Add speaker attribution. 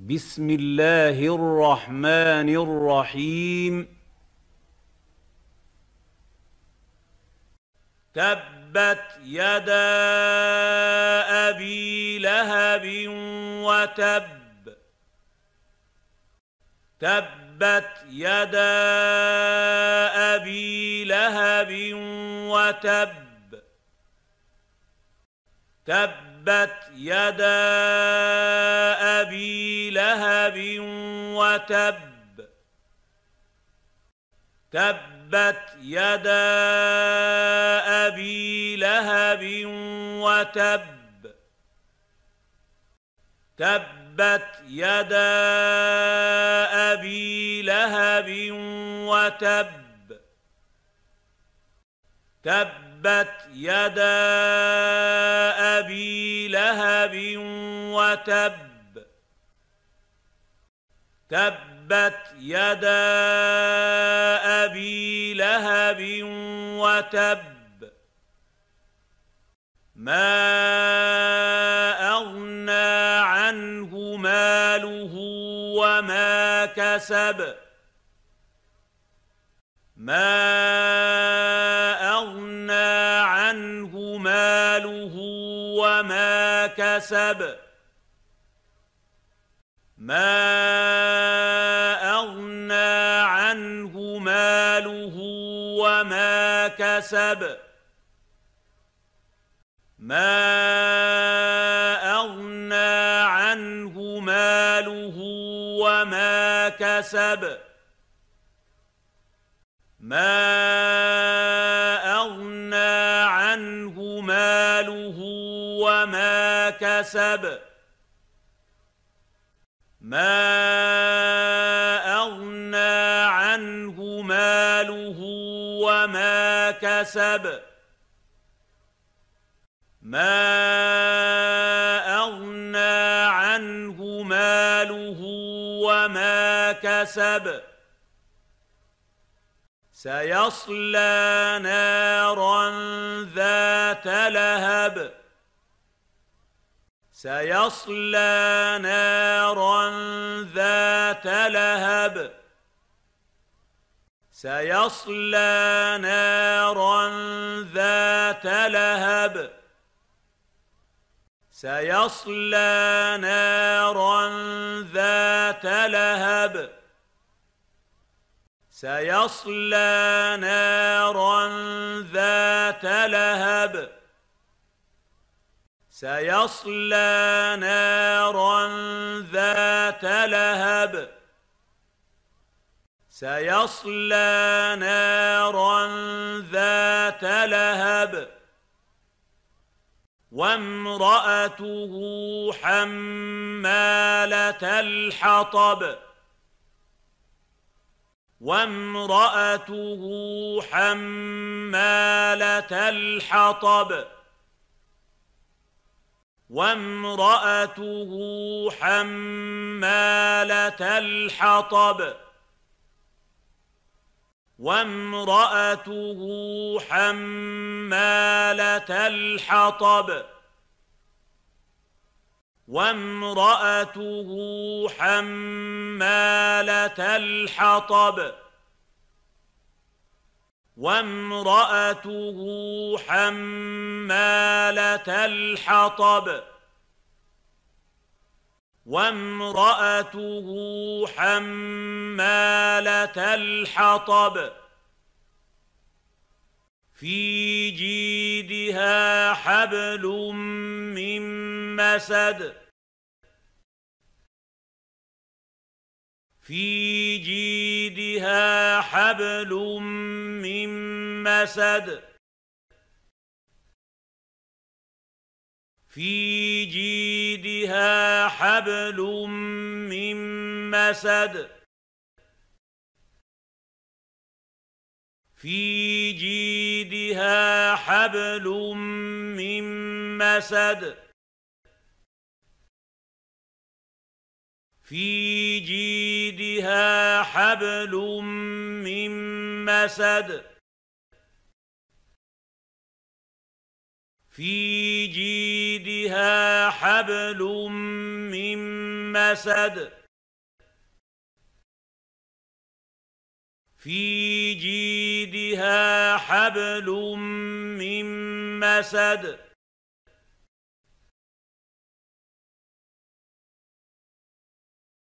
Speaker 1: بسم الله الرحمن الرحيم تبت يدا ابي لهب وتب تبت يدا ابي لهب وتب تبت يدا لهب وتب. تبت يدا أبي لهب وتب. تبت يدا أبي لهب وتب. تبت يدا أبي لهب وتب. تبت يدا أبي لهب وتب. ما أغنى عنه ماله وما كسب. ما أغنى عنه ماله وما كسب. ما وما كسب ما اغنى عنه ماله وما كسب. ما اغنى عنه ماله وما كسب. ما اغنى عنه ماله وما كسب. ما أغنى عنه ماله وما كسب. سيصلى نارا ذات لهب. سيصلى نارا ذات لهب. سيصلى نارا ذات لهب. سيصلى نارا ذات لهب. سيصلى نارا ذات لهب. سيصلى نارا ذات لهب. سيصلى نارا ذات لهب وامرأته حمالة الحطب وامرأته حمالة الحطب وامرأته حمالة الحطب وامرأته حمالة الحطب. وامرأته حمالة الحطب. وامرأته حمالة الحطب. وامرأته حمالة الحطب في جيدها حبل من مسد في جيدها حبل من مسد في جيدها حبل من مسد في جيدها حبل من مسد في جيدها حبل من مسد في جيدها حبل من مسد في جيدها حبل من مسد